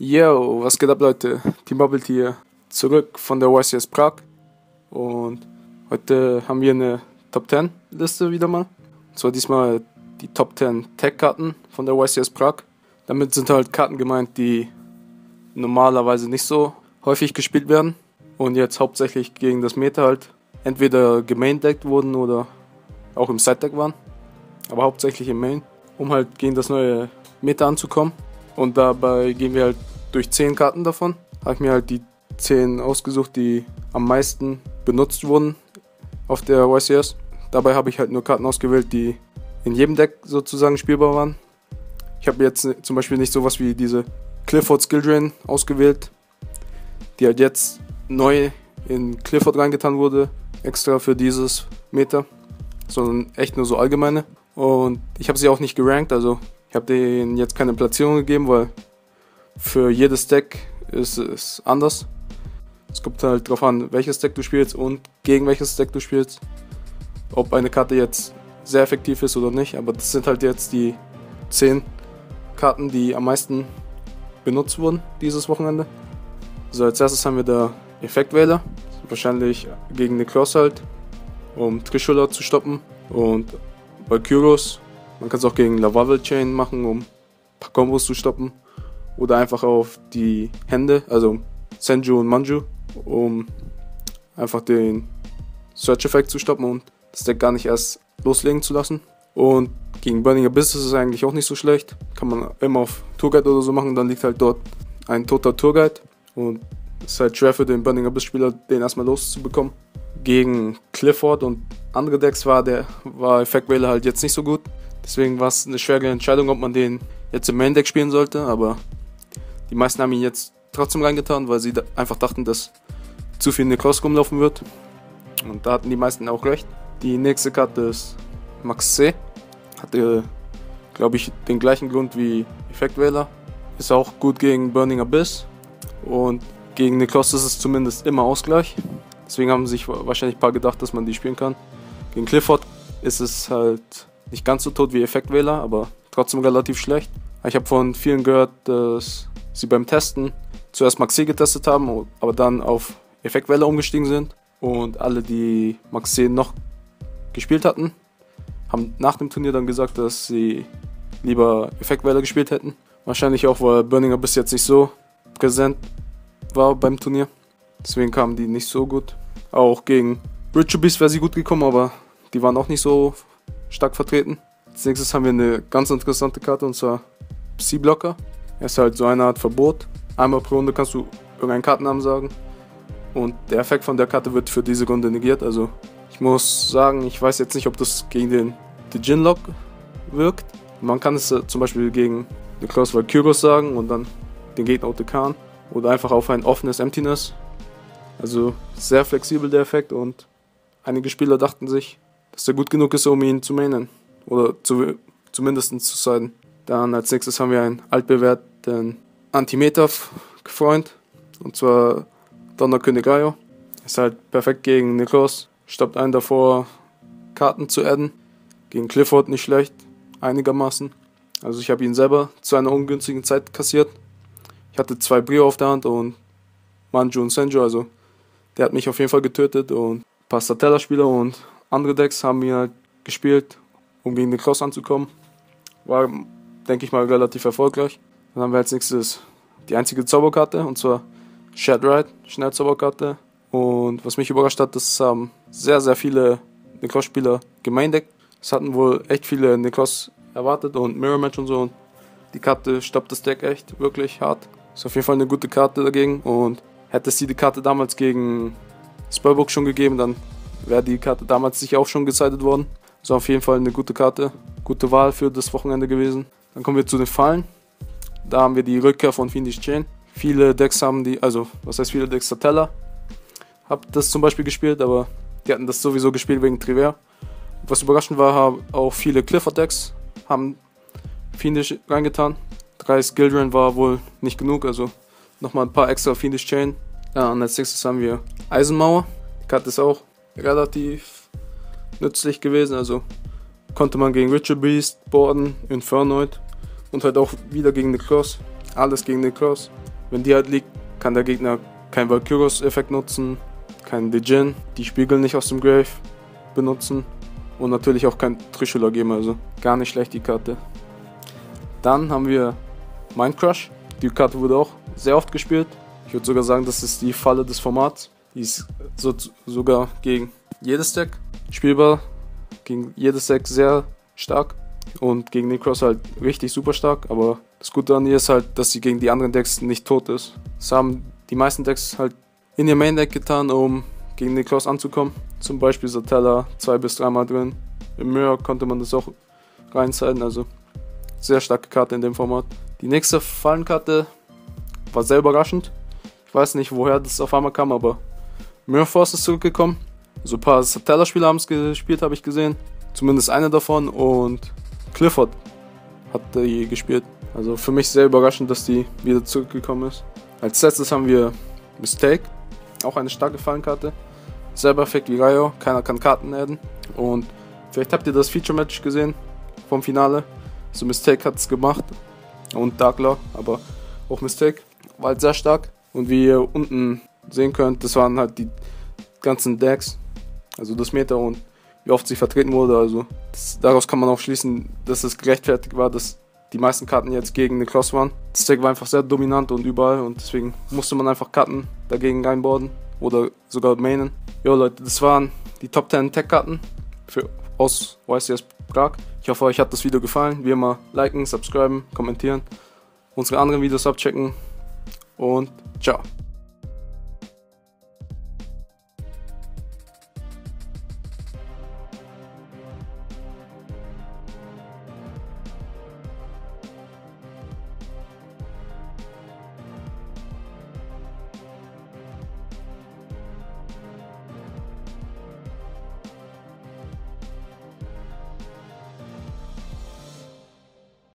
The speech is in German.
Yo, was geht ab, Leute? Team Bubble hier zurück von der YCS Prag. Und heute haben wir eine Top 10 Liste wieder mal. Und zwar diesmal die Top 10 Tech-Karten von der YCS Prag. Damit sind halt Karten gemeint, die normalerweise nicht so häufig gespielt werden. Und jetzt hauptsächlich gegen das Meta halt entweder gemaindeckt wurden oder auch im Side-Deck waren. Aber hauptsächlich im Main, um halt gegen das neue Meta anzukommen. Und dabei gehen wir halt durch 10 Karten davon. Habe ich mir halt die 10 ausgesucht, die am meisten benutzt wurden auf der YCS. Dabei habe ich halt nur Karten ausgewählt, die in jedem Deck sozusagen spielbar waren. Ich habe jetzt zum Beispiel nicht sowas wie diese Clifford Skill Drain ausgewählt, die halt jetzt neu in Clifford reingetan wurde, extra für dieses Meter, sondern echt nur so allgemeine. Und ich habe sie auch nicht gerankt, also ich habe denen jetzt keine Platzierung gegeben, weil für jedes Deck ist es anders. Es kommt halt darauf an, welches Deck du spielst und gegen welches Deck du spielst. Ob eine Karte jetzt sehr effektiv ist oder nicht, aber das sind halt jetzt die 10 Karten, die am meisten benutzt wurden dieses Wochenende. So, als erstes haben wir da Effektwähler. Wahrscheinlich gegen eine Cross halt, um Trishula zu stoppen. Und bei Kyros man kann es auch gegen Lavavel Chain machen, um ein paar Kombos zu stoppen. Oder einfach auf die Hände, also Senju und Manju, um einfach den Search-Effekt zu stoppen und das Deck gar nicht erst loslegen zu lassen. Und gegen Burning Abyss ist es eigentlich auch nicht so schlecht. Kann man immer auf Tourguide oder so machen, dann liegt halt dort ein toter Tourguide. Und es ist halt schwer für den Burning Abyss-Spieler, den erstmal loszubekommen. Gegen Clifford und andere Decks war der war Effect Whaler halt jetzt nicht so gut. Deswegen war es eine schwere Entscheidung, ob man den jetzt im Main Deck spielen sollte, aber die meisten haben ihn jetzt trotzdem reingetan, weil sie einfach dachten, dass zu viel Cross rumlaufen wird. Und da hatten die meisten auch recht. Die nächste Karte ist Max C. Hatte, glaube ich, den gleichen Grund wie Effektwähler. Ist auch gut gegen Burning Abyss. Und gegen Niklos ist es zumindest immer Ausgleich. Deswegen haben sich wahrscheinlich ein paar gedacht, dass man die spielen kann. Gegen Clifford ist es halt nicht ganz so tot wie Effektwähler, aber trotzdem relativ schlecht. Ich habe von vielen gehört, dass sie beim Testen zuerst Maxi getestet haben, aber dann auf Effektwähler umgestiegen sind. Und alle, die Maxi noch gespielt hatten, haben nach dem Turnier dann gesagt, dass sie lieber Effektwähler gespielt hätten. Wahrscheinlich auch, weil Burninger bis jetzt nicht so präsent war beim Turnier. Deswegen kamen die nicht so gut. Auch gegen Ritual Beast wäre sie gut gekommen, aber die waren auch nicht so stark vertreten. Als nächstes haben wir eine ganz interessante Karte und zwar Psy-Blocker. Er ist halt so eine Art Verbot. Einmal pro Runde kannst du irgendeinen Kartennamen sagen und der Effekt von der Karte wird für diese Runde negiert. Also ich muss sagen, ich weiß jetzt nicht, ob das gegen den Djinn Lock wirkt. Man kann es äh, zum Beispiel gegen eine Klaus Valkyros sagen und dann den Gegner Otekan oder einfach auf ein offenes Emptiness. Also sehr flexibel der Effekt und einige Spieler dachten sich, dass er gut genug ist, um ihn zu mainen. Oder zu, zumindest zu sein. Dann als nächstes haben wir einen altbewährten Antimeter-Freund. Und zwar Donnerkönig Rayo. Ist halt perfekt gegen Nikos. Stoppt einen davor, Karten zu adden. Gegen Clifford nicht schlecht. Einigermaßen. Also ich habe ihn selber zu einer ungünstigen Zeit kassiert. Ich hatte zwei Brio auf der Hand und Manju und Senjo, also der hat mich auf jeden Fall getötet und Statella-Spieler und andere Decks haben wir halt gespielt, um gegen den Cross anzukommen. War, denke ich mal, relativ erfolgreich. Dann haben wir als nächstes die einzige Zauberkarte, und zwar Shed Ride, Schnellzauberkarte. Und was mich überrascht hat, das haben sehr, sehr viele Necross-Spieler gemeindeckt. Es hatten wohl echt viele Necross erwartet und Mirror Match und so. Und die Karte stoppt das Deck echt wirklich hart. Ist auf jeden Fall eine gute Karte dagegen. Und hätte es die Karte damals gegen Spellbook schon gegeben, dann wäre die Karte damals sicher auch schon gezeigt worden. Also auf jeden Fall eine gute Karte, gute Wahl für das Wochenende gewesen. Dann kommen wir zu den Fallen. Da haben wir die Rückkehr von Fiendish Chain. Viele Decks haben die, also was heißt viele Decks? Satella hab das zum Beispiel gespielt, aber die hatten das sowieso gespielt wegen Triver. Was überraschend war, haben auch viele Clifford-Decks haben Fiendish reingetan. Drei Skildren war wohl nicht genug, also nochmal ein paar extra Fiendish Chain. Ja, und als nächstes haben wir Eisenmauer. Die Karte ist auch relativ nützlich gewesen. Also konnte man gegen Richard Beast boarden, Infernoid und halt auch wieder gegen The Cross. Alles gegen The Cross. Wenn die halt liegt, kann der Gegner keinen Valkyros-Effekt nutzen, keinen Dejin, die Spiegel nicht aus dem Grave benutzen und natürlich auch kein Trishula geben, also gar nicht schlecht die Karte. Dann haben wir Mind Crush. Die Karte wurde auch sehr oft gespielt. Ich würde sogar sagen, das ist die Falle des Formats. Die ist so, sogar gegen jedes Deck spielbar, gegen jedes Deck sehr stark und gegen Necros halt richtig super stark. Aber das Gute an ihr ist halt, dass sie gegen die anderen Decks nicht tot ist. Das haben die meisten Decks halt in ihr Main Deck getan, um gegen Necros anzukommen. Zum Beispiel Satella zwei bis dreimal drin. Im Mirror konnte man das auch reinzeigen, also sehr starke Karte in dem Format. Die nächste Fallenkarte war sehr überraschend. Ich weiß nicht, woher das auf einmal kam, aber Mirror Force ist zurückgekommen. So ein paar Satella-Spieler haben es gespielt, habe ich gesehen. Zumindest eine davon und Clifford hat die gespielt. Also für mich sehr überraschend, dass die wieder zurückgekommen ist. Als letztes haben wir Mistake, auch eine starke Fallenkarte. Selber Effekt wie Rayo, keiner kann Karten adden. Und vielleicht habt ihr das Feature-Match gesehen vom Finale. So Mistake hat es gemacht und Darkler, aber auch Mistake war halt sehr stark. Und wie ihr unten sehen könnt, das waren halt die ganzen Decks, also das Meta und wie oft sie vertreten wurde. Also das, daraus kann man auch schließen, dass es gerechtfertigt war, dass die meisten Karten jetzt gegen eine Cross waren. Das Deck war einfach sehr dominant und überall und deswegen musste man einfach Karten dagegen reinboarden oder sogar mainen. Jo Leute, das waren die Top 10 Tech-Karten aus YCS Prag. Ich hoffe, euch hat das Video gefallen. Wie immer, liken, subscriben, kommentieren, unsere anderen Videos abchecken und ciao.